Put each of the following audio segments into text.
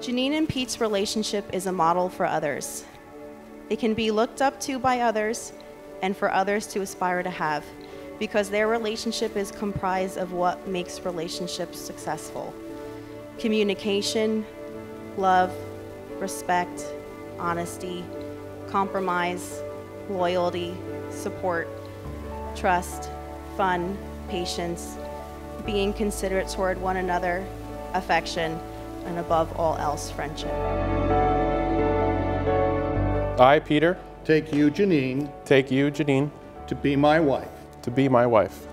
Janine and Pete's relationship is a model for others. It can be looked up to by others and for others to aspire to have because their relationship is comprised of what makes relationships successful communication, love, respect, honesty, compromise, loyalty, support, trust, fun, patience, being considerate toward one another, affection, and above all else, friendship. I, Peter, Take you, Janine, take you, Janine, to be my wife, to be my wife,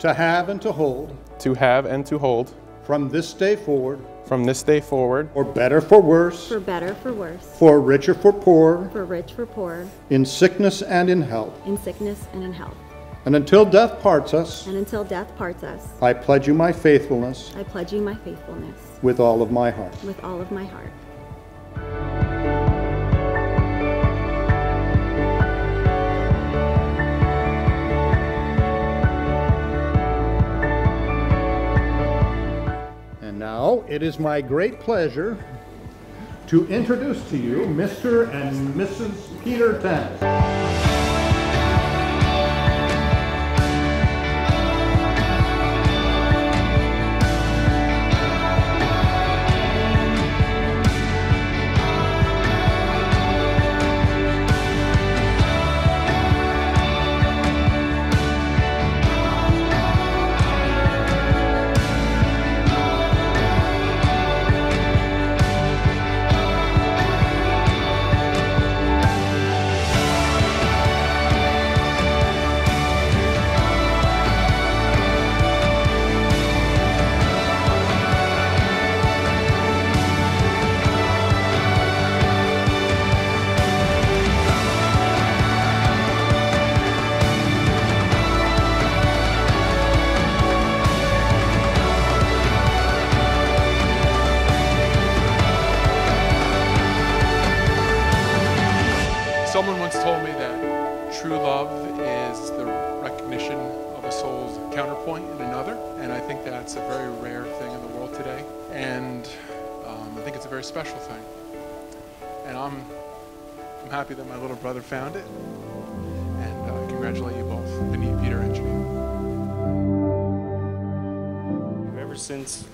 to have and to hold, to have and to hold, from this day forward, from this day forward, for better, for worse, For better, for worse, for richer, for poor, for rich, for poor, in sickness and in health. in sickness and in health. And until death parts us, And until death parts us, I pledge you my faithfulness I pledge you my faithfulness with all of my heart. with all of my heart. And now it is my great pleasure to introduce to you Mr. and Mrs. Peter Tan. True love is the recognition of a soul's counterpoint in another, and I think that's a very rare thing in the world today, and um, I think it's a very special thing. And I'm, I'm happy that my little brother found it, and uh, I congratulate you both, Vinny, Peter, and Janine. Ever since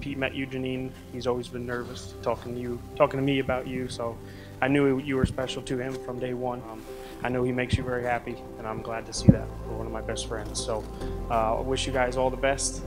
Pete met you, Janine, he's always been nervous talking to you, talking to me about you. So I knew you were special to him from day one. Um, I know he makes you very happy, and I'm glad to see that for one of my best friends. So uh, I wish you guys all the best.